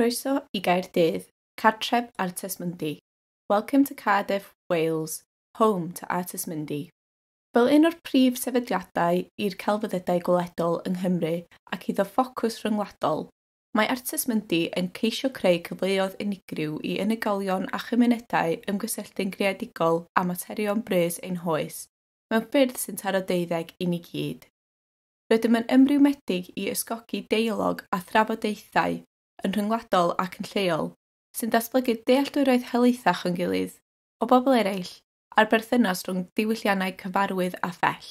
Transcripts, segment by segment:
Croeso i Gaerdydd, Cartref Artes Mundi. Welcome to Cardiff, Wales, home to Artes Mundi. Fel un o'r prif sefydliadau i'r celfyddydau gwledol yng Nghymru ac iddo ffocws rhyngwladol, mae Artes Mundi yn ceisio creu cyfleoedd unigryw i unigolion a chymunedau ymgysylltu'n greadigol a materion brys ein hoes, mewn ffyrdd sy'n taro deuddeg i ni gyd rydym yn ymrwymedig i ysgogi deialog a thrafodaethau yn rhyngwladol ac yn lleol, sy'n datblygu dealltwriaeth helaethach yn gilydd o bobl eraill a'r berthynas rhwng diwylliannau cyfarwydd a phell.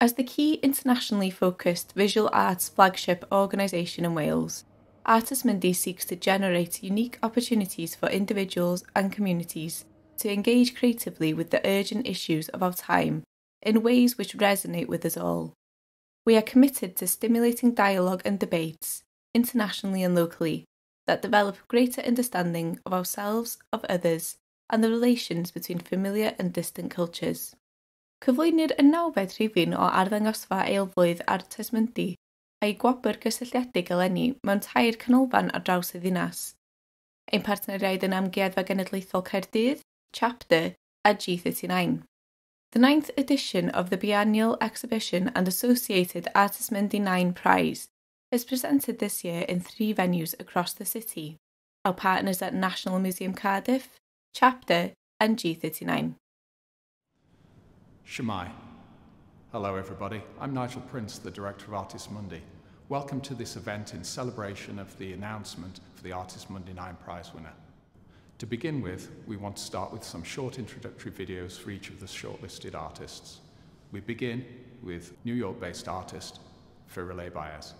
As the key internationally focused visual arts flagship organisation in Wales, Artist Mindy seeks to generate unique opportunities for individuals and communities to engage creatively with the urgent issues of our time in ways which resonate with us all. We are committed to stimulating dialogue and debates internationally and locally, that develop greater understanding of ourselves, of others, and the relations between familiar and distant cultures. Cyflwynir yn nawfed rhifin o arddangosfa eilflwydd ar Tesmyndi a'i gwabr gysylltiedig eleni mewn tair canolfan ar draws y ddinas. Ein partneriaid yn Amgueddfa Genedlaethol Caerdydd, Chapter a G39. The ninth edition of the Biennial Exhibition and Associated Artist Mendy 9 Prize is presented this year in three venues across the city. Our partners at National Museum Cardiff, Chapter, and G39. Shemai. Hello, everybody. I'm Nigel Prince, the Director of Artes Mundi. Welcome to this event in celebration of the announcement for the Artes Mundi 9 Prize winner. To begin with, we want to start with some short introductory videos for each of the shortlisted artists. We begin with New York based artist Firelei Baez.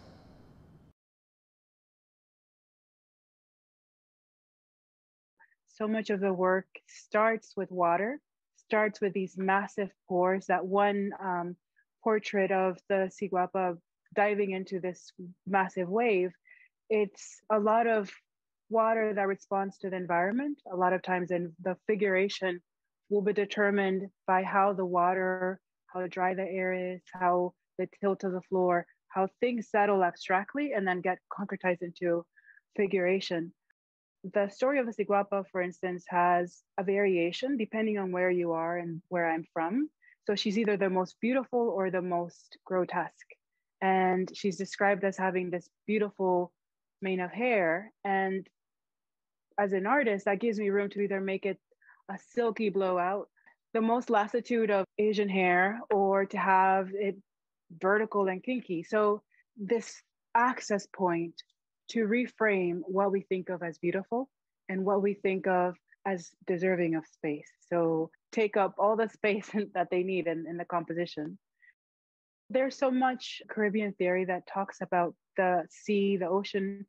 So much of the work starts with water, starts with these massive pores. That one um, portrait of the Ciguapa diving into this massive wave, it's a lot of water that responds to the environment. A lot of times, in the figuration will be determined by how the water, how dry the air is, how the tilt of the floor, how things settle abstractly and then get concretized into figuration the story of the Ciguapa, for instance, has a variation depending on where you are and where I'm from. So she's either the most beautiful or the most grotesque. And she's described as having this beautiful mane of hair. And as an artist, that gives me room to either make it a silky blowout, the most lassitude of Asian hair, or to have it vertical and kinky. So this access point to reframe what we think of as beautiful and what we think of as deserving of space. So take up all the space that they need in, in the composition. There's so much Caribbean theory that talks about the sea, the ocean,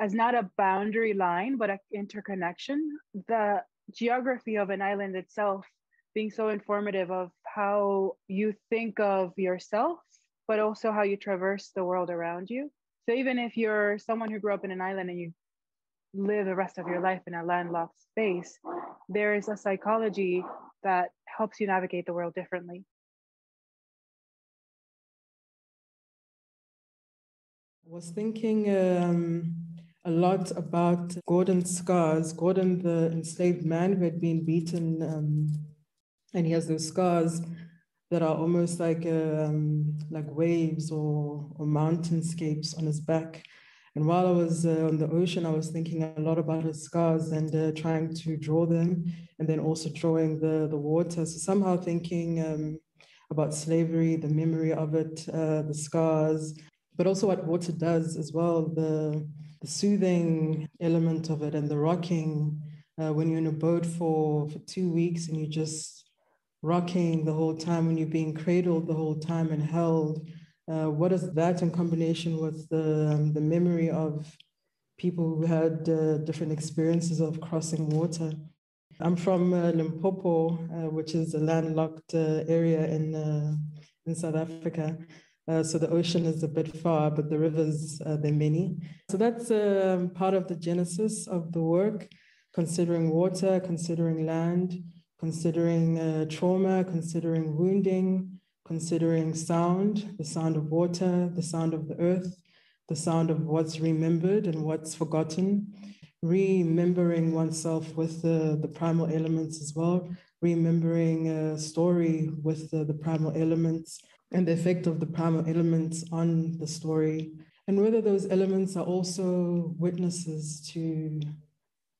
as not a boundary line, but an interconnection. The geography of an island itself being so informative of how you think of yourself, but also how you traverse the world around you. So even if you're someone who grew up in an island and you live the rest of your life in a landlocked space, there is a psychology that helps you navigate the world differently. I was thinking um, a lot about Gordon's scars. Gordon, the enslaved man who had been beaten, um, and he has those scars that are almost like um, like waves or, or mountainscapes on his back. And while I was uh, on the ocean, I was thinking a lot about his scars and uh, trying to draw them, and then also drawing the the water. So somehow thinking um, about slavery, the memory of it, uh, the scars, but also what water does as well, the, the soothing element of it, and the rocking. Uh, when you're in a boat for for two weeks and you just rocking the whole time, when you're being cradled the whole time and held. Uh, what is that in combination with the, um, the memory of people who had uh, different experiences of crossing water? I'm from uh, Limpopo, uh, which is a landlocked uh, area in, uh, in South Africa. so the ocean is a bit far, but the rivers, they're many. So that's um, part of the genesis of the work, considering water, considering land, considering uh, trauma, considering wounding, considering sound, the sound of water, the sound of the earth, the sound of what's remembered and what's forgotten, remembering oneself with the, the primal elements as well, remembering a story with the, the primal elements and the effect of the primal elements on the story, and whether those elements are also witnesses to,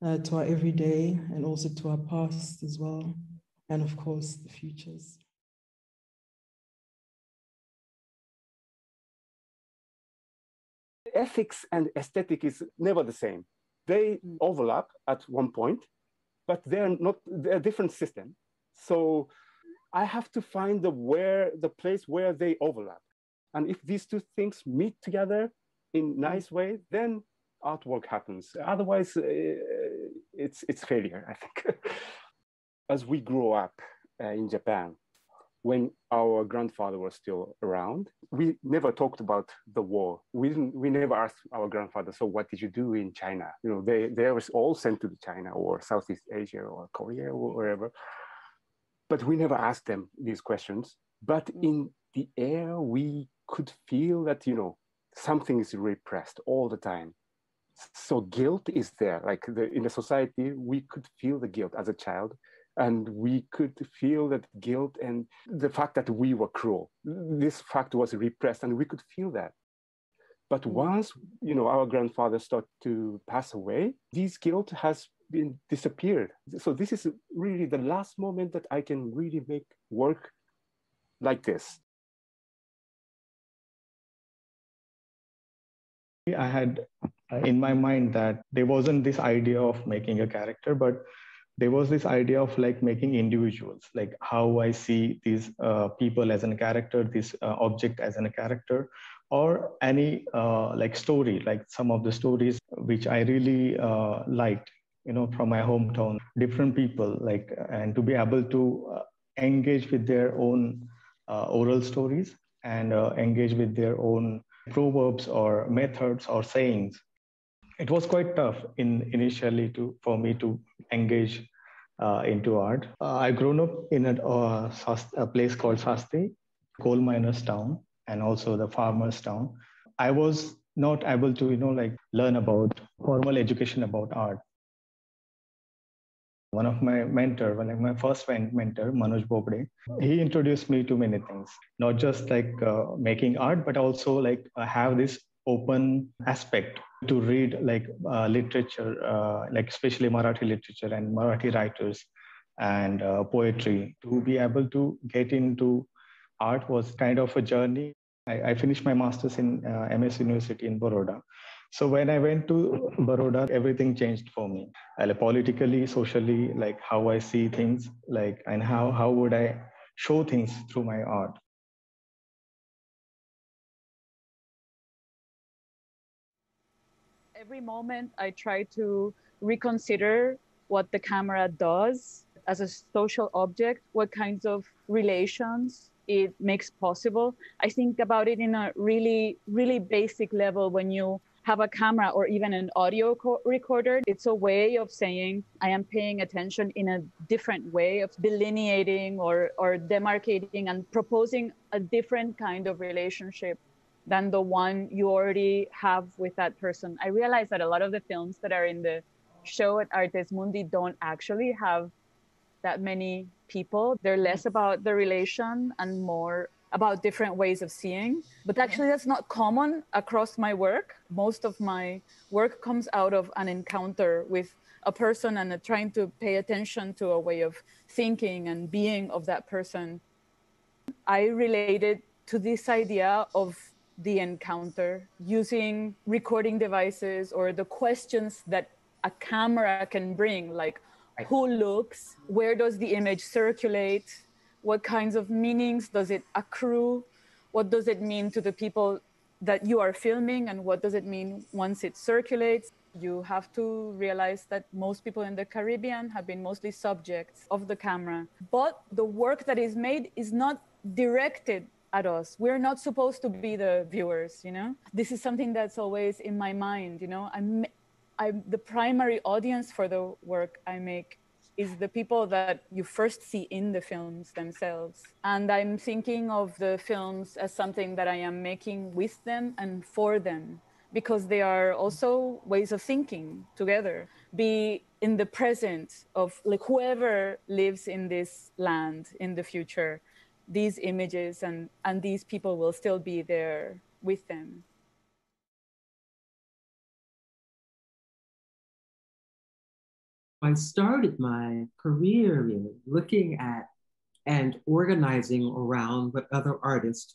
uh, to our everyday and also to our past as well, and of course, the futures. ethics and aesthetic is never the same. They mm. overlap at one point, but they're not, they're different system. So I have to find the where, the place where they overlap. And if these two things meet together in nice way, then artwork happens. Otherwise, uh, it's, it's failure, I think. As we grow up uh, in Japan, when our grandfather was still around, we never talked about the war. We didn't. We never asked our grandfather, "So what did you do in China?" You know, they they was all sent to China or Southeast Asia or Korea or wherever. But we never asked them these questions. But in the air, we could feel that you know something is repressed all the time. So guilt is there. Like the, in the society, we could feel the guilt as a child and we could feel that guilt and the fact that we were cruel this fact was repressed and we could feel that but mm. once you know our grandfather started to pass away this guilt has been disappeared so this is really the last moment that i can really make work like this i had in my mind that there wasn't this idea of making a character but there was this idea of like making individuals. Like how i see these uh, people as a character this uh, object as a character or any uh, like story like some of the stories which i really uh, liked you know from my hometown. Different people like and to be able to uh, engage with their own uh, oral stories and engage with their own proverbs or methods or sayings it was quite tough in initially to for me to engage uh, into art. Uh, I grown up in a, uh, a place called Sasti, coal miners town, and also the farmers town. I was not able to, you know, like learn about formal education about art. One of my mentor, one of my first mentor, Manoj Bobde, he introduced me to many things, not just like uh, making art, but also like have this open aspect to read like uh, literature, uh, like especially Marathi literature and Marathi writers and uh, poetry. To be able to get into art was kind of a journey. I, I finished my master's in uh, MS University in Baroda. So when I went to Baroda, everything changed for me. Like politically, socially, like how I see things, like and how how would I show things through my art. Every moment I try to reconsider what the camera does as a social object, what kinds of relations it makes possible. I think about it in a really, really basic level when you have a camera or even an audio co- recorder. It's a way of saying, I am paying attention in a different way of delineating or, or demarcating and proposing a different kind of relationship than the one you already have with that person. I realize that a lot of the films that are in the show at Artes Mundi don't actually have that many people. They're less about the relation and more about different ways of seeing. But actually, that's not common across my work. Most of my work comes out of an encounter with a person and trying to pay attention to a way of thinking and being of that person. I related to this idea of the encounter using recording devices or the questions that a camera can bring, like who looks, where does the image circulate, what kinds of meanings does it accrue, what does it mean to the people that you are filming, and what does it mean once it circulates. You have to realize that most people in the Caribbean have been mostly subjects of the camera. But the work that is made is not directed at us. We're not supposed to be the viewers, you know? This is something that's always in my mind, you know? I'm, I'm the primary audience for the work I make is the people that you first see in the films themselves. And I'm thinking of the films as something that I am making with them and for them. because they are also ways of thinking together. Be in the present of like whoever lives in this land in the future, these images and, and these people will still be there with them. I started my career in looking at and organizing around what other artists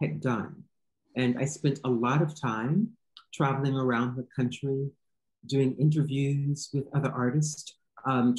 had done. And I spent a lot of time traveling around the country, doing interviews with other artists. Um,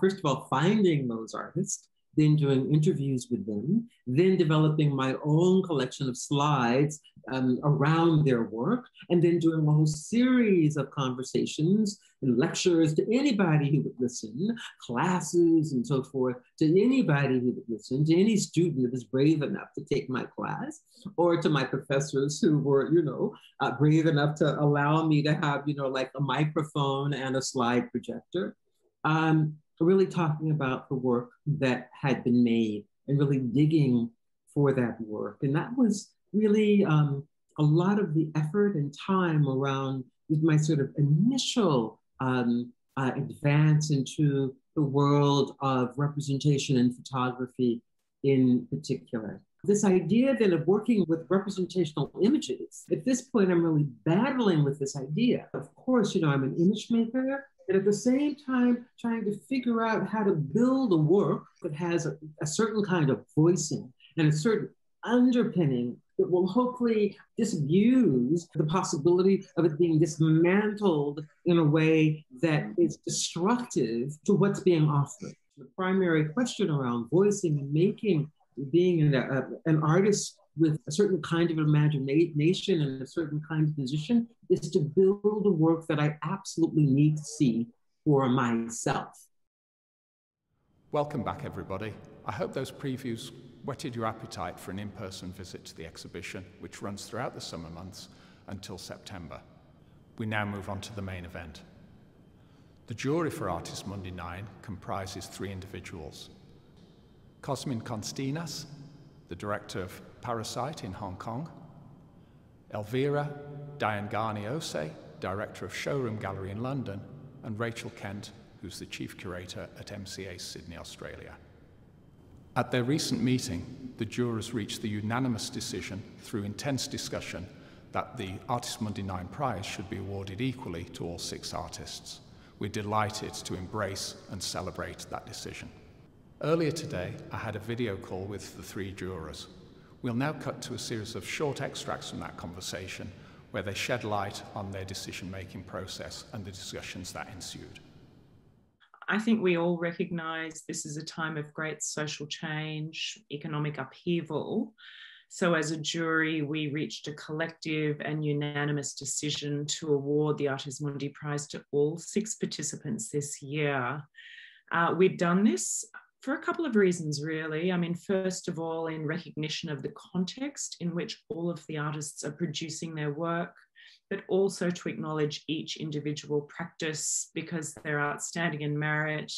first of all, finding those artists, then doing interviews with them, then developing my own collection of slides um, around their work, and then doing a whole series of conversations and lectures to anybody who would listen, classes and so forth, to anybody who would listen, to any student that was brave enough to take my class, or to my professors who were, you know, uh, brave enough to allow me to have, you know, like a microphone and a slide projector. Um, really talking about the work that had been made and really digging for that work. And that was really um, a lot of the effort and time around my sort of initial um, uh, advance into the world of representation and photography in particular. This idea then of working with representational images, at this point, I'm really battling with this idea. Of course, you know, I'm an image maker, and at the same time trying to figure out how to build a work that has a, a certain kind of voicing and a certain underpinning that will hopefully disabuse the possibility of it being dismantled in a way that is destructive to what's being offered. The primary question around voicing and making, being an, a, an artist with a certain kind of imagination and a certain kind of position is to build a work that I absolutely need to see for myself. Welcome back, everybody. I hope those previews whetted your appetite for an in person visit to the exhibition, which runs throughout the summer months until September. We now move on to the main event. The jury for Artes Mundi 9 comprises three individuals Cosmin Costinaș, the director of Para Site in Hong Kong, Elvira Dyangani Ose, director of Showroom Gallery in London, and Rachel Kent, who's the chief curator at MCA Sydney, Australia. At their recent meeting, the jurors reached the unanimous decision through intense discussion that the Artes Mundi 9 prize should be awarded equally to all six artists. We're delighted to embrace and celebrate that decision. Earlier today, I had a video call with the three jurors. We'll now cut to a series of short extracts from that conversation where they shed light on their decision making process and the discussions that ensued. I think we all recognize this is a time of great social change, economic upheaval. So, as a jury, we reached a collective and unanimous decision to award the Artes Mundi Prize to all six participants this year. Uh, we've done this for a couple of reasons, really. I mean, first of all, in recognition of the context in which all of the artists are producing their work, but also to acknowledge each individual practice because they're outstanding in merit.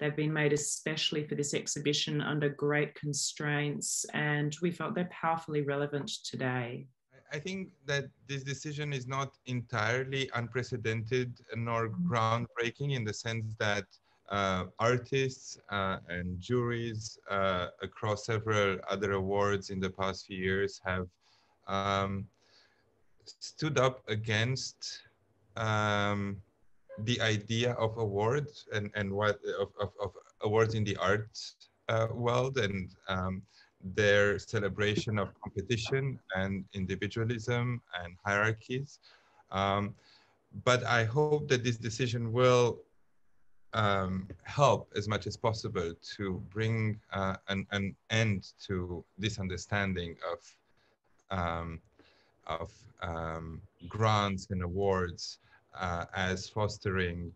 They've been made especially for this exhibition under great constraints, and we felt they're powerfully relevant today. I think that this decision is not entirely unprecedented nor mm-hmm. groundbreaking in the sense that artists uh, and juries uh, across several other awards in the past few years have um, stood up against um, the idea of awards and, and what of, of, of awards in the art uh, world and um, their celebration of competition and individualism and hierarchies. Um, but I hope that this decision will um, help as much as possible to bring uh, an, an end to this understanding of, um, of um, grants and awards uh, as fostering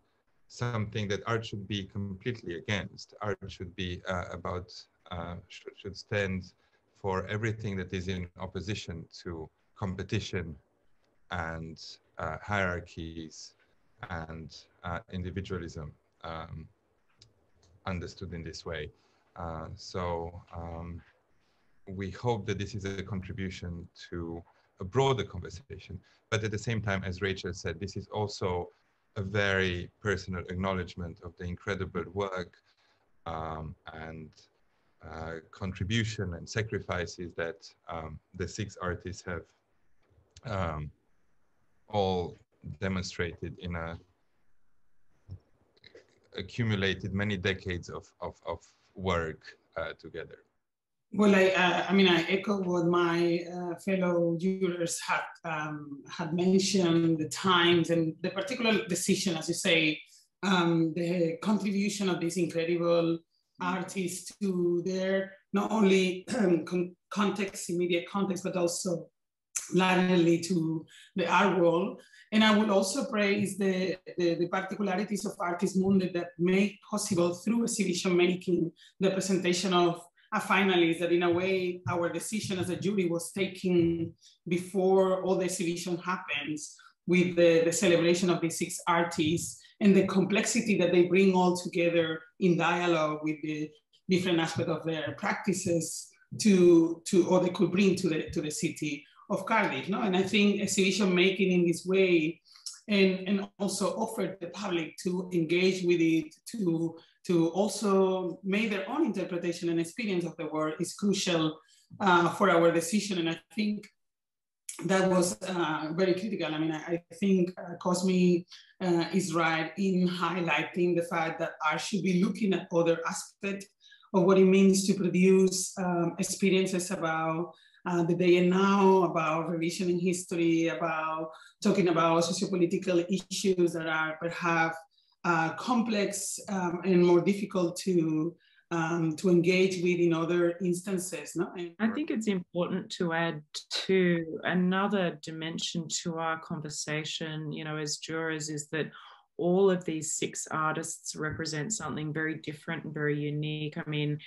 something that art should be completely against. Art should be uh, about, uh, should, stand for everything that is in opposition to competition and uh, hierarchies and uh, individualism um, understood in this way. Uh, so um, we hope that this is a contribution to a broader conversation. But at the same time, as Rachel said, this is also a very personal acknowledgement of the incredible work um, and uh, contribution and sacrifices that um, the six artists have um, all demonstrated in a accumulated many decades of, of, of work uh, together. Well, I, uh, I mean, I echo what my uh, fellow jurors had um, had mentioned the times and the particular decision, as you say, um, the contribution of these incredible artists to their not only um, con context, immediate context, but also laterally to the art world. And I will also praise the, the, the, particularities of Artes Mundi that make possible through exhibition making the presentation of a finalist that in a way our decision as a jury was taken before all the exhibition happens with the, the celebration of the six artists and the complexity that they bring all together in dialogue with the different aspects of their practices to, to or they could bring to the, to the city of Cardiff. No? And I think exhibition making in this way and, and also offered the public to engage with it, to, to also make their own interpretation and experience of the work is crucial uh, for our decision. And I think that was uh, very critical. I mean, I, I think uh, Cosme uh, is right in highlighting the fact that art should be looking at other aspects of what it means to produce um, experiences about uh, the day and now, about revisioning history, about talking about sociopolitical issues that are perhaps uh, complex um, and more difficult to um, to engage with in other instances. No? I think it's important to add to another dimension to our conversation, you know, as jurors, is that all of these six artists represent something very different and very unique. I mean,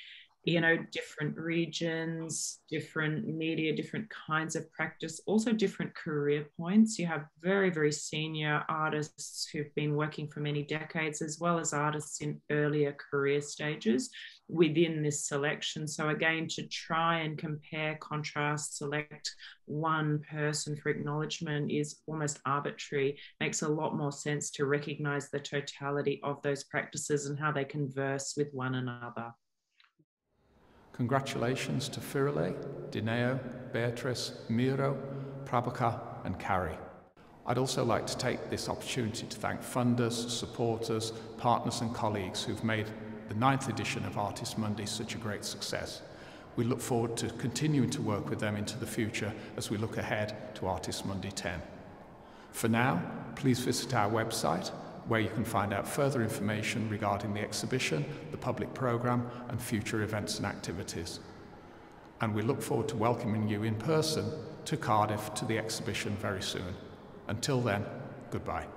you mm-hmm. know, different regions, different media, different kinds of practice, also different career points. You have very, very senior artists who've been working for many decades, as well as artists in earlier career stages within this selection. So, again, to try and compare, contrast, select one person for acknowledgement is almost arbitrary. Makes a lot more sense to recognize the totality of those practices and how they converse with one another. Congratulations to Firelei, Dineo, Beatrice, Meiro, Prabhakar and Carrie. I'd also like to take this opportunity to thank funders, supporters, partners and colleagues who've made the ninth edition of Artes Mundi such a great success. We look forward to continuing to work with them into the future as we look ahead to Artes Mundi 10. For now, please visit our website where you can find out further information regarding the exhibition, the public programme and future events and activities. And we look forward to welcoming you in person to Cardiff to the exhibition very soon. Until then, goodbye.